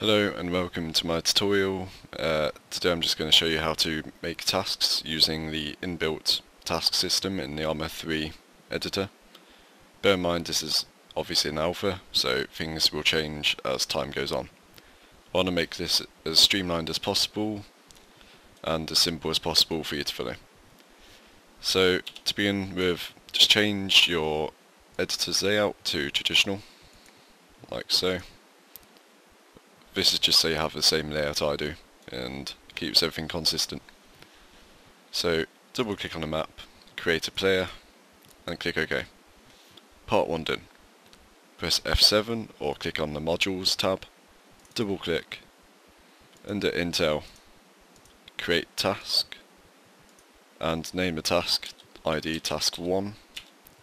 Hello and welcome to my tutorial. Uh, today I'm just going to show you how to make tasks using the inbuilt task system in the Arma 3 editor. Bear in mind this is obviously an alpha, so things will change as time goes on. I want to make this as streamlined as possible and as simple as possible for you to follow. So to begin with, just change your editor's layout to traditional, like so this is just so you have the same layout I do and keeps everything consistent. So double click on the map, create a player and click OK. Part 1 done. Press F7 or click on the modules tab, double click, under Intel, create task and name the task ID task 1.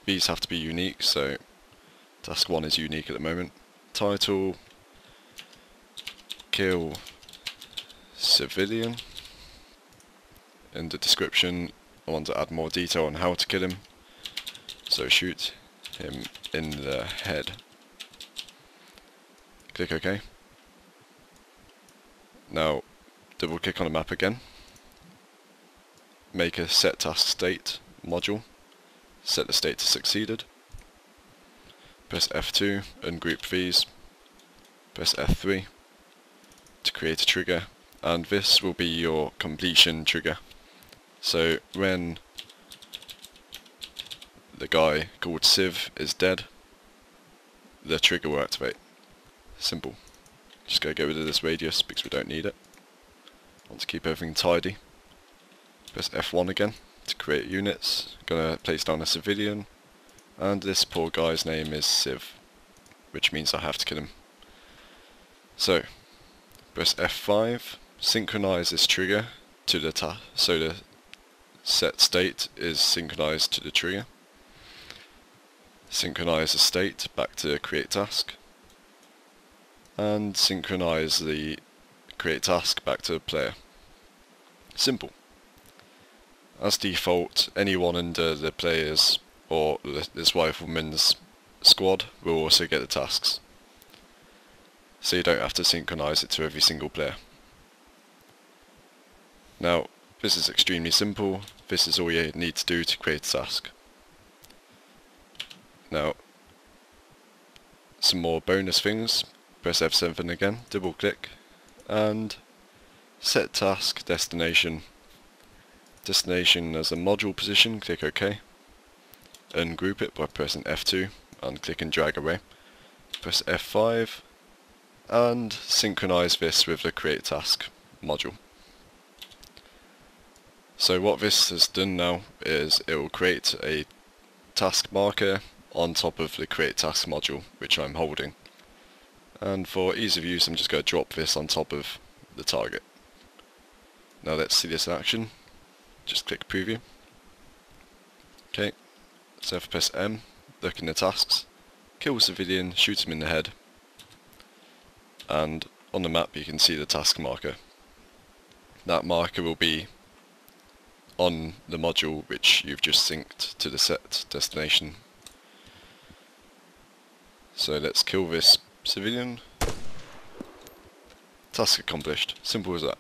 These have to be unique so task 1 is unique at the moment. Title kill civilian. In the description I want to add more detail on how to kill him. So shoot him in the head. Click OK. Now double click on the map again. Make a set task state module. Set the state to succeeded. Press F2 and group these. Press F3 to create a trigger and this will be your completion trigger. So when the guy called Civ is dead, the trigger will activate. Simple. Just go get rid of this radius because we don't need it. Want to keep everything tidy. Press F1 again to create units. Gonna place down a civilian and this poor guy's name is Civ, which means I have to kill him. So, Press F5, synchronize this trigger to the ta so the set state is synchronized to the trigger. Synchronize the state back to create task. And synchronize the create task back to the player. Simple. As default, anyone under the player's or this rifleman's squad will also get the tasks so you don't have to synchronize it to every single player. Now, this is extremely simple. This is all you need to do to create a task. Now, some more bonus things. Press F7 again, double click, and set task destination. Destination as a module position, click OK. Ungroup it by pressing F2 and click and drag away. Press F5 and synchronize this with the create task module. So what this has done now is it will create a task marker on top of the create task module which I'm holding and for ease of use I'm just going to drop this on top of the target. Now let's see this in action. Just click preview. Okay, so if I press M, look in the tasks, kill civilian, shoot him in the head, and on the map you can see the task marker. That marker will be on the module which you've just synced to the set destination. So let's kill this civilian. Task accomplished. Simple as that.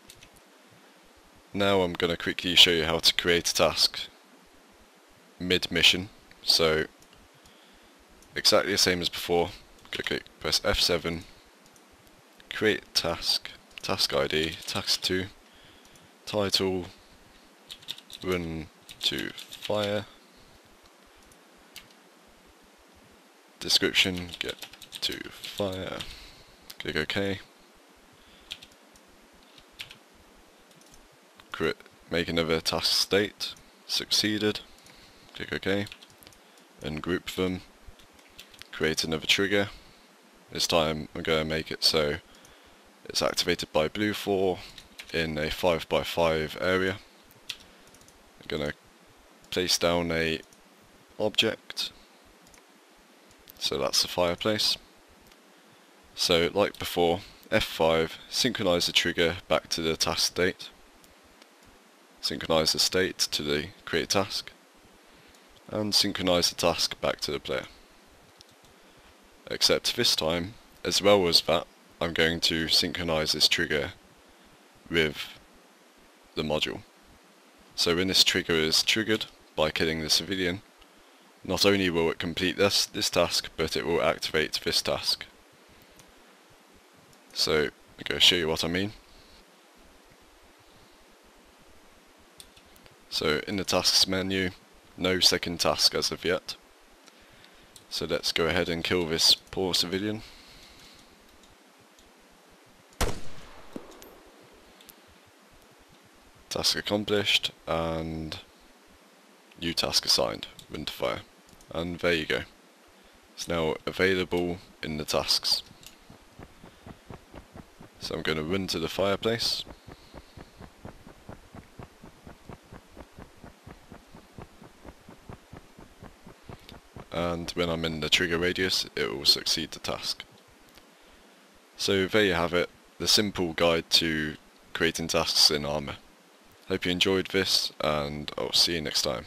Now I'm going to quickly show you how to create a task mid-mission. So exactly the same as before. Click, it, press F7 create task, task ID, task 2, title, run to fire, description, get to fire, click OK, create, make another task state, succeeded, click OK, and group them, create another trigger, this time I'm going to make it so it's activated by BLUFOR in a 5x5 area. I'm going to place down a object. So that's the fireplace. So like before, F5, synchronize the trigger back to the task state. Synchronize the state to the create task. And synchronize the task back to the player. Except this time, as well as that, I'm going to synchronize this trigger with the module. So when this trigger is triggered by killing the civilian, not only will it complete this, this task, but it will activate this task. So I'm going to show you what I mean. So in the tasks menu, no second task as of yet. So let's go ahead and kill this poor civilian. Task accomplished and new task assigned, Winterfire. And there you go. It's now available in the tasks. So I'm going to run to the fireplace. And when I'm in the trigger radius, it will succeed the task. So there you have it, the simple guide to creating tasks in Arma. Hope you enjoyed this, and I'll see you next time.